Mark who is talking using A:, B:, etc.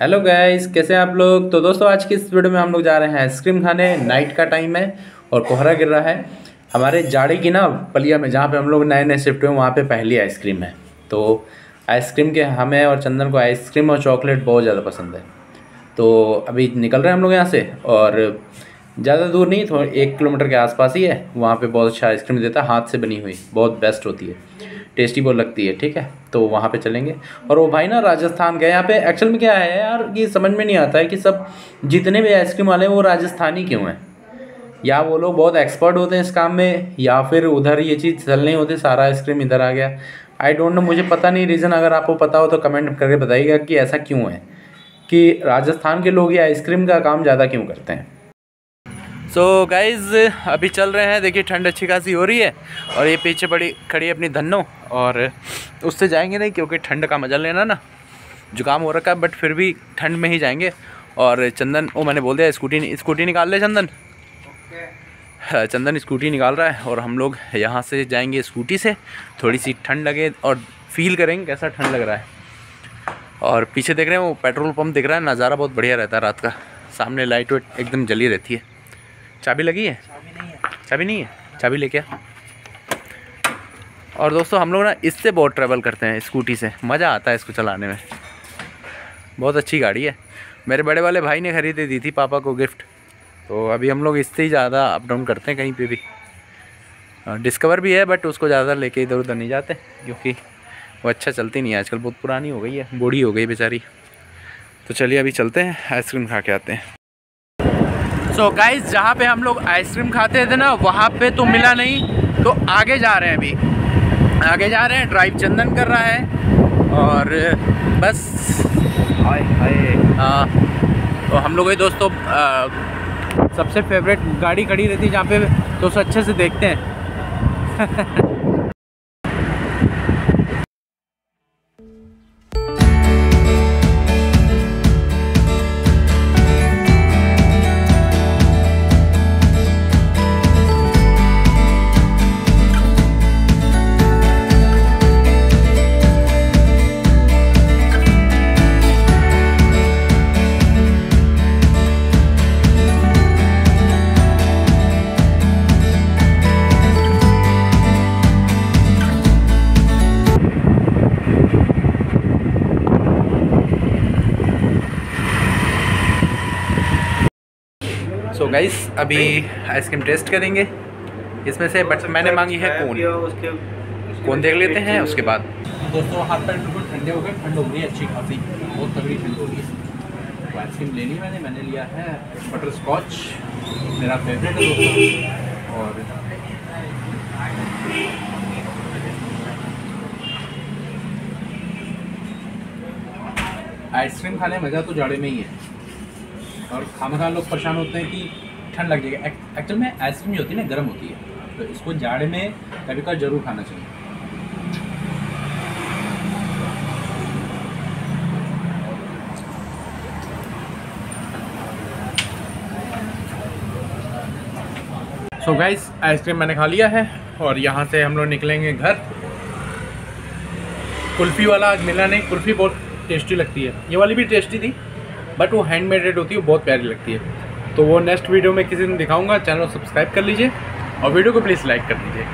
A: Hello guys कैसे आप लोग? तो दोस्तों, आज की इस वीडियो में हम लोग जा रहे हैं आइसक्रीम खाने। नाइट का टाइम है और कोहरा गिर रहा है। हमारे जाड़ी की ना पलिया में जहाँ पे हम लोग नए नए शिफ्ट हुए वहाँ पे पहली आइसक्रीम है। तो आइसक्रीम के हमें और चंदन को आइसक्रीम और चॉकलेट बहुत ज़्यादा पसंद है। तो अभी निकल रहे हैं हम लोग यहाँ से और ज़्यादा दूर नहीं, थोड़ा एक किलोमीटर के आसपास ही है। वहाँ पर बहुत अच्छा आइसक्रीम देता है, हाथ से बनी हुई, बहुत बेस्ट होती है। टेस्टी बहुत लगती है, ठीक है? तो वहाँ पे चलेंगे। और वो भाई ना राजस्थान गए। यहाँ पे एक्चुअल में क्या है यार ये समझ में नहीं आता है कि सब जितने भी आइसक्रीम वाले हैं, वो राजस्थानी क्यों हैं? या वो लोग बहुत एक्सपर्ट होते हैं इस काम में, या फिर उधर ये चीज़ चल नहीं होती, सारा आइसक्रीम इधर आ गया। आई डोंट नो मुझे पता नहीं रीज़न अगर आपको पता हो तो कमेंट करके बताइएगा कि ऐसा क्यों है? कि राजस्थान के लोग ये आइसक्रीम का काम ज़्यादा क्यों करते हैं? सो so गाइज़ अभी चल रहे हैं। देखिए ठंड अच्छी खासी हो रही है और ये पीछे बड़ी खड़ी है अपनी धनो और उससे जाएँगे नहीं क्योंकि ठंड का मज़ा लेना ना। जुकाम हो रखा है बट फिर भी ठंड में ही जाएँगे। और चंदन वो मैंने बोल दिया स्कूटी स्कूटी निकाल ले चंदन। okay. चंदन स्कूटी निकाल रहा है और हम लोग यहाँ से जाएँगे स्कूटी से। थोड़ी सी ठंड लगे और फील करेंगे कैसा ठंड लग रहा है। और पीछे देख रहे हैं वो पेट्रोल पंप दिख रहा है नज़ारा बहुत बढ़िया रहता है रात का। सामने लाइट वाइट एकदम जली रहती है। चाबी लगी है? चाबी नहीं है। चाबी लेके और दोस्तों, हम लोग ना इससे बहुत ट्रैवल करते हैं स्कूटी से। मज़ा आता है इसको चलाने में। बहुत अच्छी गाड़ी है। मेरे बड़े वाले भाई ने खरीदे, दी थी पापा को गिफ्ट तो अभी हम लोग इससे ही ज़्यादा अप डाउन करते हैं कहीं पे भी। डिस्कवर भी है बट उसको ज़्यादा लेके इधर उधर नहीं जाते, क्योंकि वो अच्छा चलती नहीं है। आजकल बहुत पुरानी हो गई है, बूढ़ी हो गई बेचारी। तो चलिए अभी चलते हैं आइसक्रीम खा के आते हैं। सो so गाइस जहाँ पे हम लोग आइसक्रीम खाते थे ना वहाँ पे तो मिला नहीं तो आगे जा रहे हैं अभी। आगे जा रहे हैं ड्राइव चंदन कर रहा है और बस। हाय हाय। हाँ तो हम लोग ये दोस्तों आ, सबसे फेवरेट गाड़ी खड़ी रहती है जहाँ पे तो दोस्तों अच्छे से देखते हैं। सो so गाइस अभी आइसक्रीम टेस्ट करेंगे। इसमें से बट मैंने मांगी है कौन कौन देख लेते हैं उसके बाद। दोस्तों हाथ पैर बिल्कुल ठंडे हो गए ठंड हो गई अच्छी खासी। बहुत तगड़ी ठंड हो गई तो आइसक्रीम ले ली मैंने मैंने लिया है बटर स्कॉच मेरा फेवरेट है दोस्तों। और आइसक्रीम खाने मज़ा तो जाड़े में ही है। और खाना खाना लोग परेशान होते हैं कि ठंड लग जाएगा। एक्चुअल में आइसक्रीम जो होती है ना, गर्म होती है। तो इसको जाड़े में कभी कभी ज़रूर खाना चाहिए। सो so गाइस आइसक्रीम मैंने खा लिया है और यहाँ से हम लोग निकलेंगे घर। कुल्फ़ी वाला आज मिला नहीं, कुल्फ़ी बहुत टेस्टी लगती है। ये वाली भी टेस्टी थी। बट वो हैंडमेडेड होती है बहुत प्यारी लगती है। तो वो नेक्स्ट वीडियो में किसी दिन दिखाऊँगा, चैनल सब्सक्राइब कर लीजिए और वीडियो को प्लीज़ लाइक कर दीजिए।